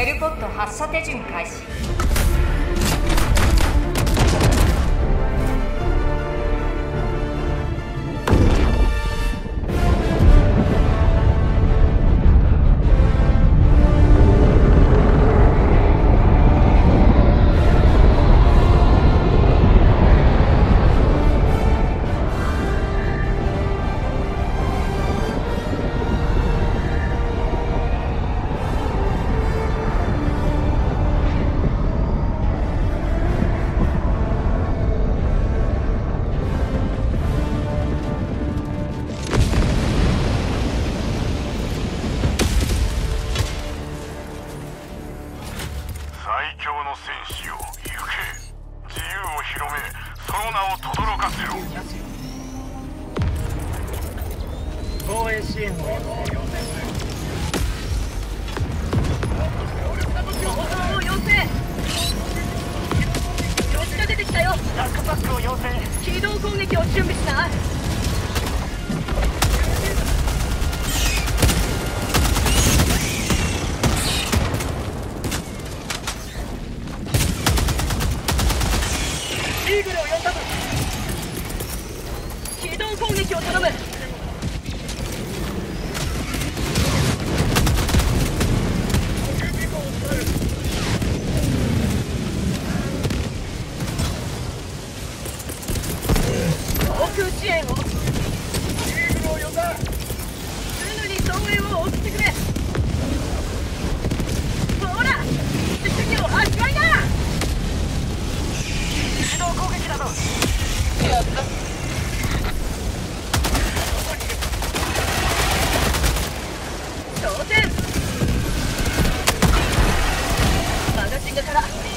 ヘルポット発射手順開始。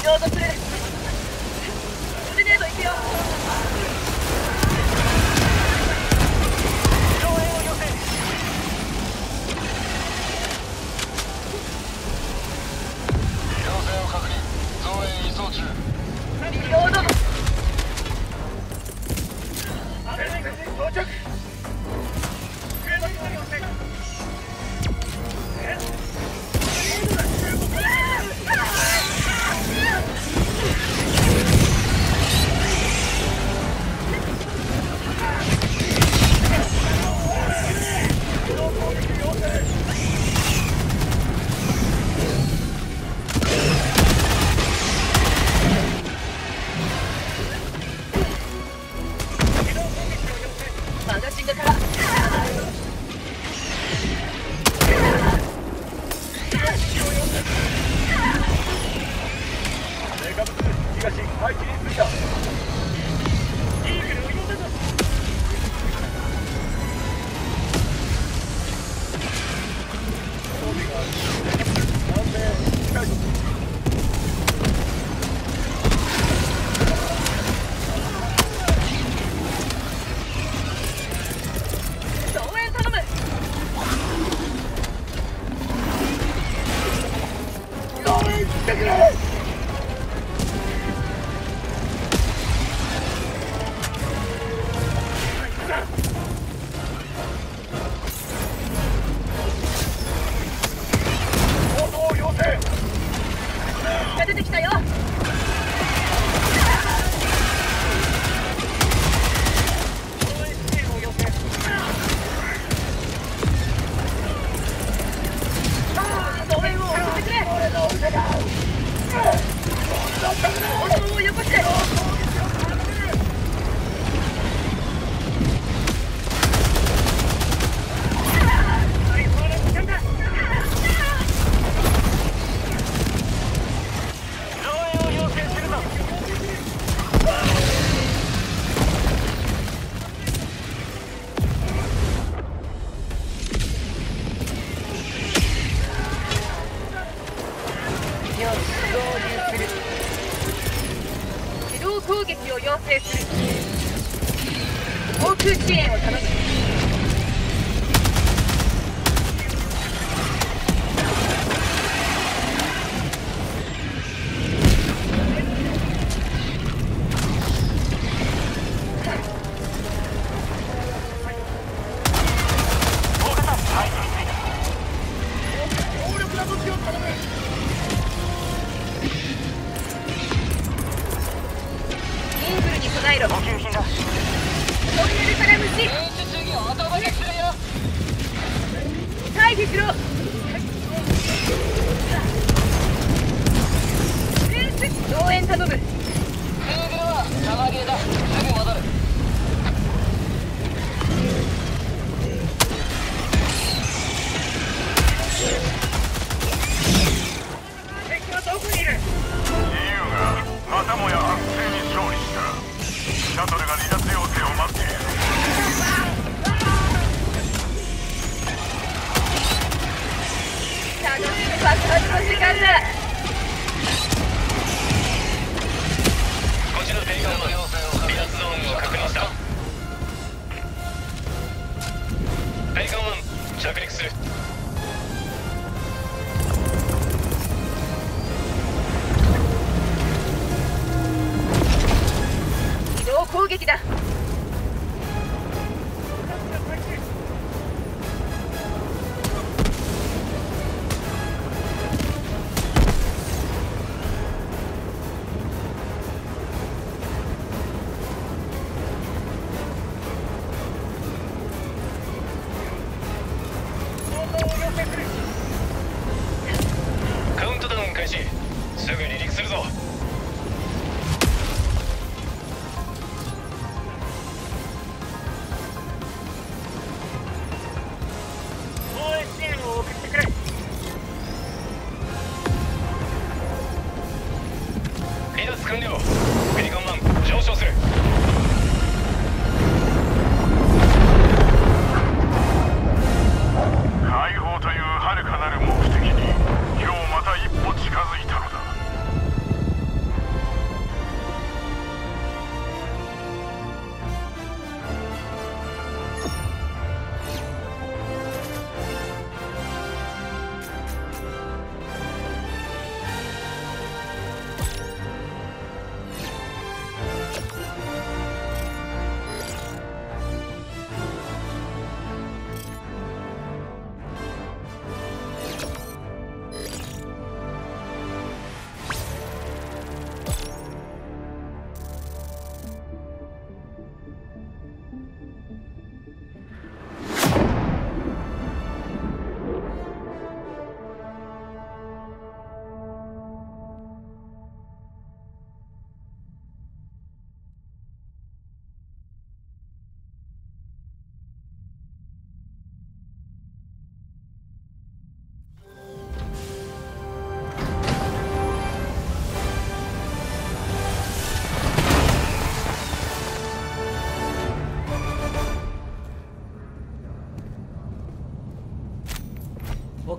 ローを確認。増援移送中。しかし配置についた空支援を楽し get up. こちらベイカン1離脱ゾーンを確認した。ベイカン着陸する。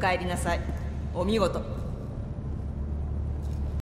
帰りなさい。お見事。